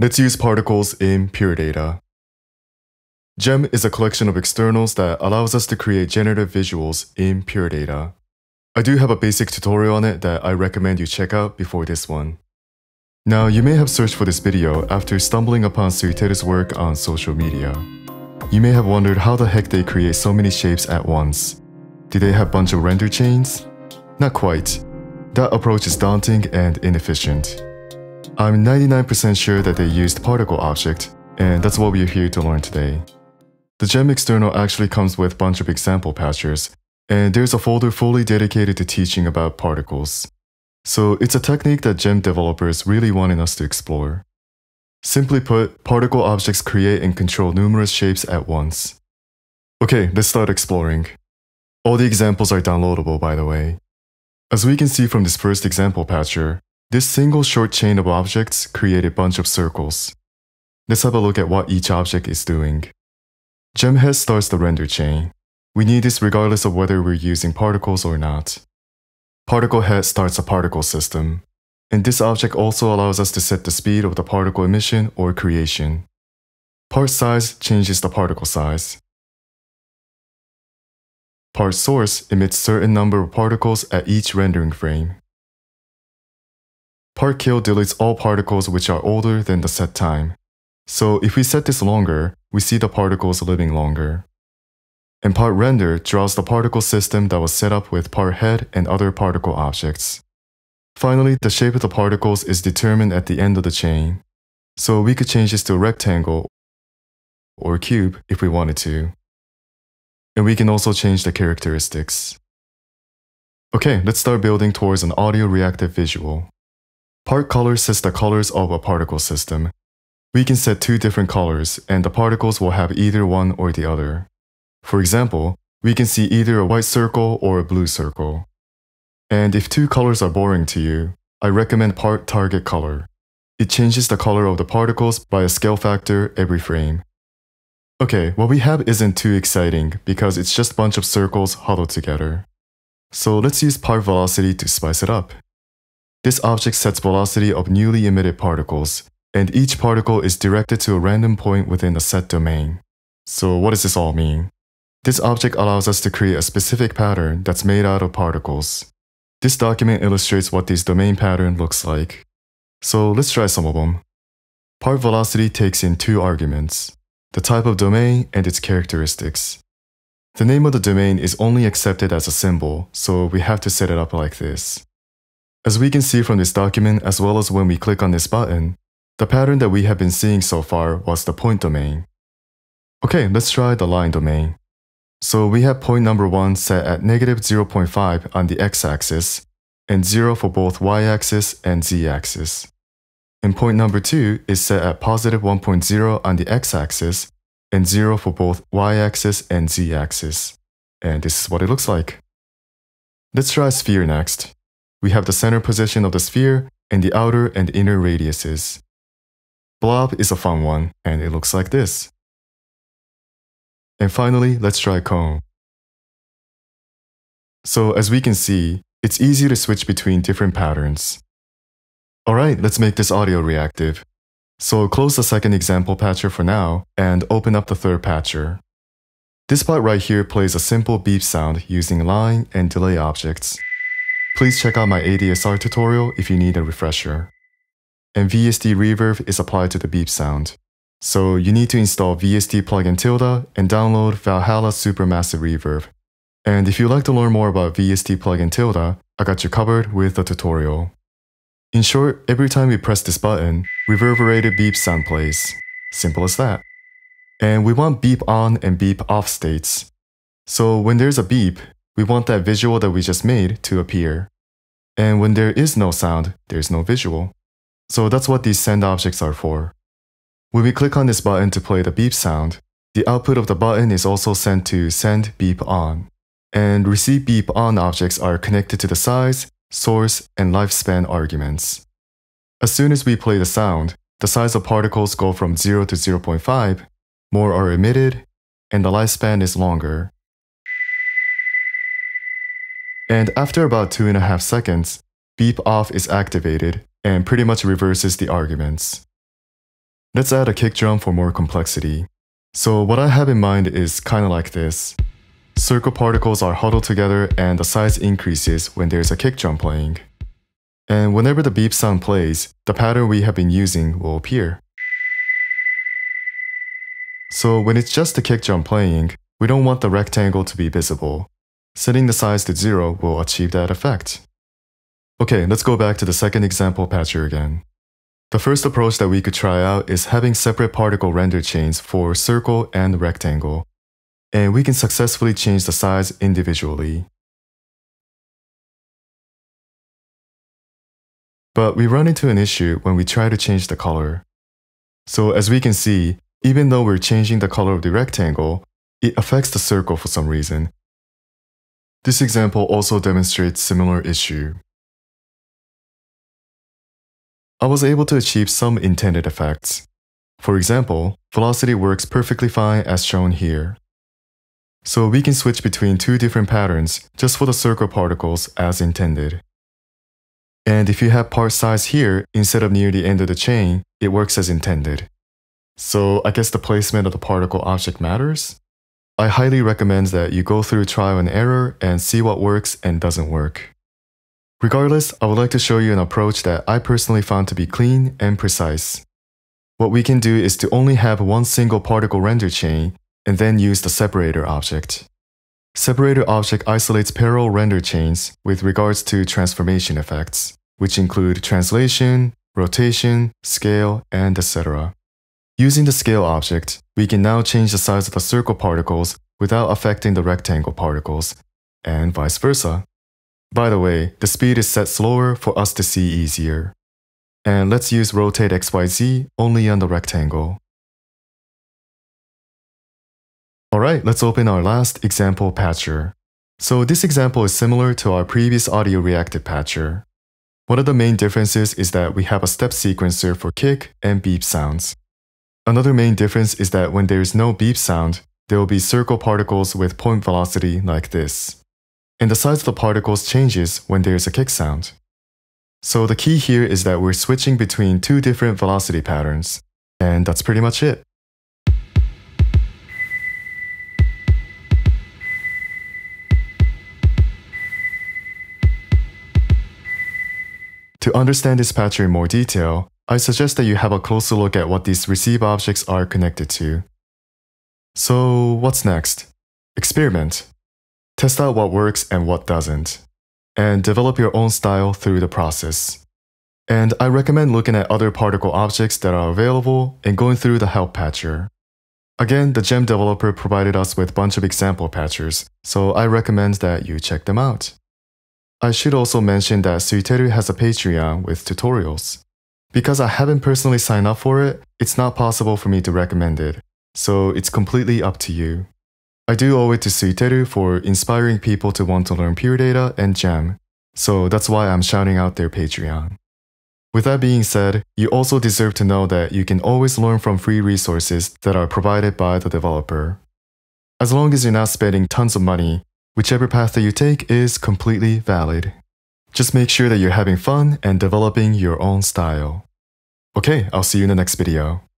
Let's use particles in pure data. GEM is a collection of externals that allows us to create generative visuals in pure data. I do have a basic tutorial on it that I recommend you check out before this one. Now, you may have searched for this video after stumbling upon Suiteru's work on social media. You may have wondered how the heck they create so many shapes at once. Do they have a bunch of render chains? Not quite. That approach is daunting and inefficient. I'm 99% sure that they used particle object, and that's what we're here to learn today. The GEM external actually comes with a bunch of example patchers, and there's a folder fully dedicated to teaching about particles. So it's a technique that GEM developers really wanted us to explore. Simply put, particle objects create and control numerous shapes at once. Okay, let's start exploring. All the examples are downloadable by the way. As we can see from this first example patcher, this single short chain of objects create a bunch of circles. Let's have a look at what each object is doing. GemHead starts the render chain. We need this regardless of whether we're using particles or not. Particle head starts a particle system, and this object also allows us to set the speed of the particle emission or creation. Part size changes the particle size. Part source emits certain number of particles at each rendering frame. Part kill deletes all particles which are older than the set time. So if we set this longer, we see the particles living longer and part render draws the particle system that was set up with part head and other particle objects. Finally, the shape of the particles is determined at the end of the chain, so we could change this to a rectangle or cube if we wanted to. And we can also change the characteristics. Okay, let's start building towards an audio reactive visual. Part color sets the colors of a particle system. We can set two different colors, and the particles will have either one or the other. For example, we can see either a white circle or a blue circle. And if two colors are boring to you, I recommend part target color. It changes the color of the particles by a scale factor every frame. Okay, what we have isn't too exciting because it's just a bunch of circles huddled together. So let's use part velocity to spice it up. This object sets velocity of newly emitted particles, and each particle is directed to a random point within a set domain. So what does this all mean? This object allows us to create a specific pattern that's made out of particles. This document illustrates what this domain pattern looks like. So let's try some of them. Part velocity takes in two arguments, the type of domain and its characteristics. The name of the domain is only accepted as a symbol, so we have to set it up like this. As we can see from this document as well as when we click on this button, the pattern that we have been seeing so far was the point domain. Okay, let's try the line domain. So we have point number 1 set at negative 0.5 on the x-axis, and 0 for both y-axis and z-axis. And point number 2 is set at positive 1.0 on the x-axis, and 0 for both y-axis and z-axis. And this is what it looks like. Let's try sphere next. We have the center position of the sphere and the outer and inner radiuses. Blob is a fun one, and it looks like this. And finally, let's try cone. So as we can see, it's easy to switch between different patterns. Alright, let's make this audio reactive. So close the second example patcher for now, and open up the third patcher. This part right here plays a simple beep sound using line and delay objects. Please check out my ADSR tutorial if you need a refresher. And VST reverb is applied to the beep sound. So you need to install VST plugin tilde and download Valhalla Supermassive Reverb. And if you'd like to learn more about VST plugin tilde, I got you covered with a tutorial. In short, every time we press this button, reverberated beep sound plays. Simple as that. And we want beep on and beep off states. So when there's a beep, we want that visual that we just made to appear. And when there is no sound, there's no visual. So that's what these send objects are for. When we click on this button to play the beep sound, the output of the button is also sent to send beep on. And receive beep on objects are connected to the size, source, and lifespan arguments. As soon as we play the sound, the size of particles go from 0 to 0.5, more are emitted, and the lifespan is longer. And after about 2.5 seconds, beep off is activated and pretty much reverses the arguments. Let's add a kick drum for more complexity. So what I have in mind is kinda like this. Circle particles are huddled together and the size increases when there's a kick drum playing. And whenever the beep sound plays, the pattern we have been using will appear. So when it's just the kick drum playing, we don't want the rectangle to be visible. Setting the size to zero will achieve that effect. Okay, let's go back to the second example patcher again. The first approach that we could try out is having separate particle render chains for circle and rectangle, and we can successfully change the size individually. But we run into an issue when we try to change the color. So as we can see, even though we're changing the color of the rectangle, it affects the circle for some reason. This example also demonstrates similar issue. I was able to achieve some intended effects. For example, velocity works perfectly fine as shown here. So we can switch between two different patterns just for the circle particles as intended. And if you have part size here instead of near the end of the chain, it works as intended. So I guess the placement of the particle object matters? I highly recommend that you go through trial and error and see what works and doesn't work. Regardless, I would like to show you an approach that I personally found to be clean and precise. What we can do is to only have one single particle render chain and then use the separator object. Separator object isolates parallel render chains with regards to transformation effects, which include translation, rotation, scale, and etc. Using the scale object, we can now change the size of the circle particles without affecting the rectangle particles, and vice versa. By the way, the speed is set slower for us to see easier. And let's use rotate XYZ only on the rectangle. Alright, let's open our last example patcher. So this example is similar to our previous audio reactive patcher. One of the main differences is that we have a step sequencer for kick and beep sounds. Another main difference is that when there is no beep sound, there will be circle particles with point velocity like this and the size of the particles changes when there is a kick sound. So the key here is that we're switching between two different velocity patterns, and that's pretty much it. To understand this patcher in more detail, I suggest that you have a closer look at what these receive objects are connected to. So what's next? Experiment. Test out what works and what doesn't, and develop your own style through the process. And I recommend looking at other particle objects that are available and going through the help patcher. Again, the gem developer provided us with a bunch of example patchers, so I recommend that you check them out. I should also mention that Suiteru has a Patreon with tutorials. Because I haven't personally signed up for it, it's not possible for me to recommend it, so it's completely up to you. I do owe it to Suiteru for inspiring people to want to learn Pure Data and Gem, so that's why I'm shouting out their Patreon. With that being said, you also deserve to know that you can always learn from free resources that are provided by the developer. As long as you're not spending tons of money, whichever path that you take is completely valid. Just make sure that you're having fun and developing your own style. Okay, I'll see you in the next video.